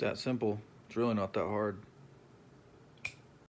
It's that simple. It's really not that hard.